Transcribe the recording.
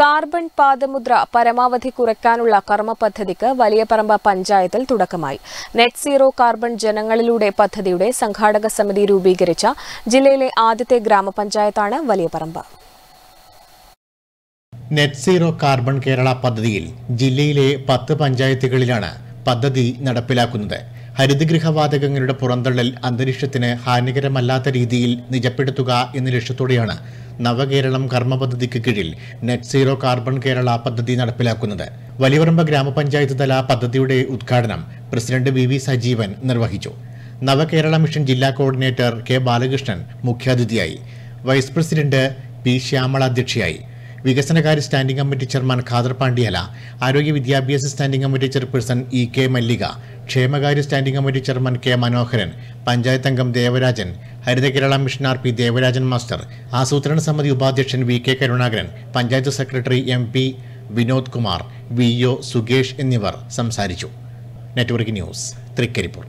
Carbon പാദമുദ്ര പരമാവധി കുറയ്ക്കാനുള്ള കർമ്മ പദ്ധതിക്ക് വലിയപറമ്പ പഞ്ചായത്തിൽ തുടക്കമായി. നെറ്റ് സീറോ കാർബൺ ജനങ്ങളിലൂടെ പദ്ധതിയുടെ സംഘാടക സമിതി രൂപീകരിച്ച ജില്ലയിലെ ആദ്യത്തെ ഗ്രാമപഞ്ചായത്താണ് Valiyaparamba. Net zero carbon Kerala പദ്ധതിയിൽ ജില്ലയിലെ പത്ത് പഞ്ചായത്തുകളിലാണ് പദ്ധതി നടപ്പിലാക്കുന്നത്. ഹരിതഗൃഹവാതകങ്ങളുടെ പുറന്തള്ളൽ അന്തരീക്ഷത്തിന് ഹാനികരമല്ലാത്ത രീതിയിൽ നിജപ്പെടുത്തുക എന്ന ലക്ഷ്യത്തോടെയാണ് നവകേരളം കർമ്മ പദ്ധതിക്ക് കീഴിൽ നെറ്റ് സീറോ കാർബൺ കേരള പദ്ധതി നടപ്പിലാക്കുന്നത്. വലിയപറമ്പ് ഗ്രാമപഞ്ചായത്ത് തല പദ്ധതിയുടെ ഉദ്ഘാടനം പ്രസിഡന്റ് വി വി സജീവൻ നിർവഹിച്ചു. നവകേരള മിഷൻ ജില്ലാ കോർഡിനേറ്റർ കെ ബാലകൃഷ്ണൻ മുഖ്യാതിഥിയായി. വൈസ് പ്രസിഡന്റ് പി ശ്യാമള അധ്യക്ഷയായി. വികസനകാര്യ standing committee chairman Khader Pandyala ആരോഗ്യ വിദ്യാഭ്യാസ standing committee chairperson E K Mallika ക്ഷേമകാര്യ standing committee chairman K Manoharan panchayat അംഗം Devarajan Haritha Kerala mission R P Devarajan master ആസൂത്രണ സമിതി ഉപാധ്യക്ഷൻ V K Karunakaran panchayat secretary M P Vinod Kumar V O Sukesh എന്നിവർ സംസാരിച്ചു. Network news Trikaripur